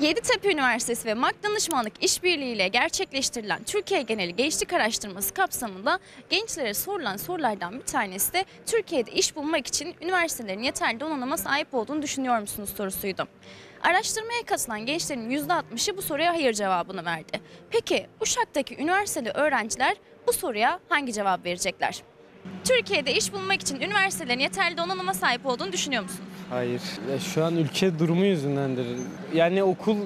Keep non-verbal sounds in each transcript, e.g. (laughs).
Yeditepe Üniversitesi ve MAK Danışmanlık işbirliğiyle gerçekleştirilen Türkiye geneli gençlik araştırması kapsamında gençlere sorulan sorulardan bir tanesi de Türkiye'de iş bulmak için üniversitelerin yeterli donanıma sahip olduğunu düşünüyor musunuz sorusuydu. Araştırmaya katılan gençlerin %60'ı bu soruya hayır cevabını verdi. Peki Uşak'taki üniversiteli öğrenciler bu soruya hangi cevap verecekler? Türkiye'de iş bulmak için üniversitelerin yeterli donanıma sahip olduğunu düşünüyor musunuz? Hayır. Ya şu an ülke durumu yüzündendir. Yani okul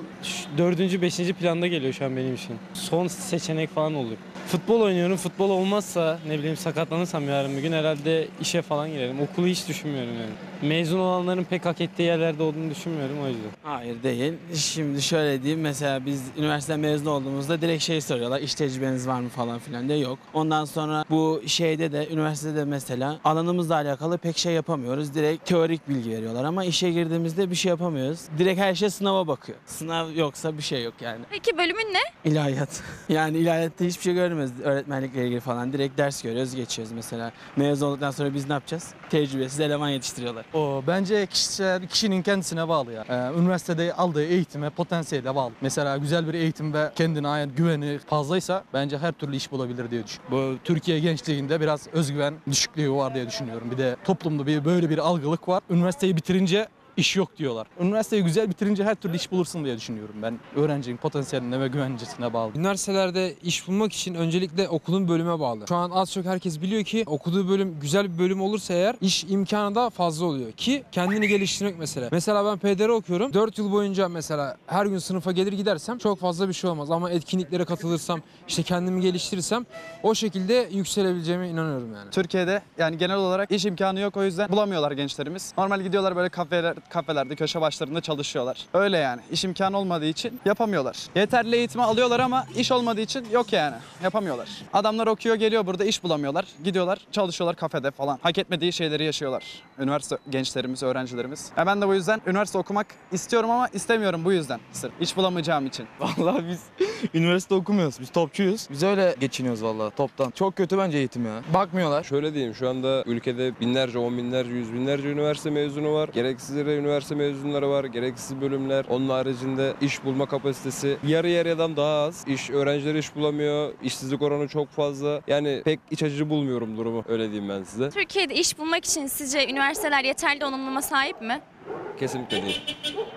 4. 5. planda geliyor şu an benim için. Son seçenek falan olur. Futbol oynuyorum. Futbol olmazsa ne bileyim sakatlanırsam yarın bir gün herhalde işe falan girerim. Okulu hiç düşünmüyorum yani. Mezun olanların pek hak ettiği yerlerde olduğunu düşünmüyorum o yüzden. Hayır değil. Şimdi şöyle diyeyim mesela biz üniversite mezunu olduğumuzda direkt şey soruyorlar iş tecrübeniz var mı falan filan de yok. Ondan sonra bu şeyde de üniversitede mesela alanımızla alakalı pek şey yapamıyoruz. Direkt teorik bilgi veriyorlar ama işe girdiğimizde bir şey yapamıyoruz. Direkt her şey sınava bakıyor. Sınav yoksa bir şey yok yani. Peki bölümün ne? İlahiyat. (laughs) Yani ilahiyatta hiçbir şey görmüyoruz öğretmenlikle ilgili falan. Direkt ders görüyoruz geçiyoruz mesela. Mezun olduktan sonra biz ne yapacağız? Tecrübesiz eleman yetiştiriyorlar. O bence kişiler, kişinin kendisine bağlı ya. Ee, üniversitede aldığı eğitime, potansiyele bağlı. Mesela güzel bir eğitim ve kendine ait güveni fazlaysa bence her türlü iş bulabilir diye düşünüyorum. Bu Türkiye gençliğinde biraz özgüven düşüklüğü var diye düşünüyorum. Bir de toplumda bir böyle bir algılık var. Üniversiteyi bitirince iş yok diyorlar. Üniversiteyi güzel bitirince her türlü iş bulursun diye düşünüyorum ben. Öğrencinin potansiyeline ve güvencesine bağlı. Üniversitelerde iş bulmak için öncelikle okulun bölüme bağlı. Şu an az çok herkes biliyor ki okuduğu bölüm güzel bir bölüm olursa eğer iş imkanı da fazla oluyor. Ki kendini geliştirmek mesela. Mesela ben PDR okuyorum. 4 yıl boyunca mesela her gün sınıfa gelir gidersem çok fazla bir şey olmaz. Ama etkinliklere katılırsam işte kendimi geliştirirsem o şekilde yükselebileceğime inanıyorum yani. Türkiye'de yani genel olarak iş imkanı yok o yüzden bulamıyorlar gençlerimiz. Normal gidiyorlar böyle kafeler, kafelerde, köşe başlarında çalışıyorlar. Öyle yani. İş imkanı olmadığı için yapamıyorlar. Yeterli eğitimi alıyorlar ama iş olmadığı için yok yani. Yapamıyorlar. Adamlar okuyor geliyor burada iş bulamıyorlar. Gidiyorlar çalışıyorlar kafede falan. Hak etmediği şeyleri yaşıyorlar. Üniversite gençlerimiz, öğrencilerimiz. Ya ben de bu yüzden üniversite okumak istiyorum ama istemiyorum bu yüzden. Sırf iş bulamayacağım için. (laughs) Vallahi biz üniversite okumuyoruz. Biz topçuyuz. Biz öyle geçiniyoruz vallahi toptan. Çok kötü bence eğitim ya. Bakmıyorlar. Şöyle diyeyim şu anda ülkede binlerce, on binlerce, yüz binlerce üniversite mezunu var. Gereksiz yere üniversite mezunları var. Gereksiz bölümler. Onun haricinde iş bulma kapasitesi yarı yarıyadan daha az. İş, öğrenciler iş bulamıyor. İşsizlik oranı çok fazla. Yani pek iç açıcı bulmuyorum durumu. Öyle diyeyim ben size. Türkiye'de iş bulmak için sizce üniversiteler yeterli donanıma sahip mi? Kesinlikle değil.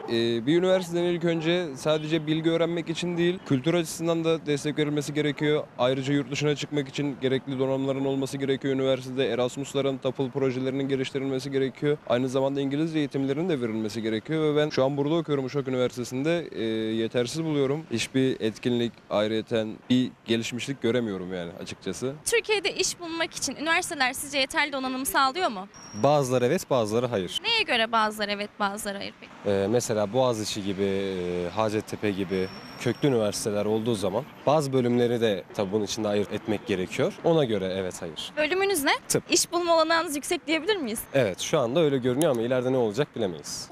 Ee, bir üniversiteden ilk önce sadece bilgi öğrenmek için değil, kültür açısından da destek verilmesi gerekiyor. Ayrıca yurt dışına çıkmak için gerekli donanımların olması gerekiyor üniversitede. Erasmus'ların, TAPL projelerinin geliştirilmesi gerekiyor. Aynı zamanda İngilizce eğitimlerinin de verilmesi gerekiyor ve ben şu an burada okuyorum Uşak Üniversitesi'nde. Ee, yetersiz buluyorum. Hiçbir etkinlik, ayrıyeten bir gelişmişlik göremiyorum yani açıkçası. Türkiye'de iş bulmak için üniversiteler sizce yeterli donanım sağlıyor mu? Bazıları evet, bazıları hayır. Neye göre bazıları evet bazıları hayır peki? Ee, mesela Boğaziçi gibi, e, Hacettepe gibi köklü üniversiteler olduğu zaman bazı bölümleri de tabii bunun içinde ayırt etmek gerekiyor. Ona göre evet, hayır. Bölümünüz ne? Tıp. İş bulma olanağınız yüksek diyebilir miyiz? Evet, şu anda öyle görünüyor ama ileride ne olacak bilemeyiz.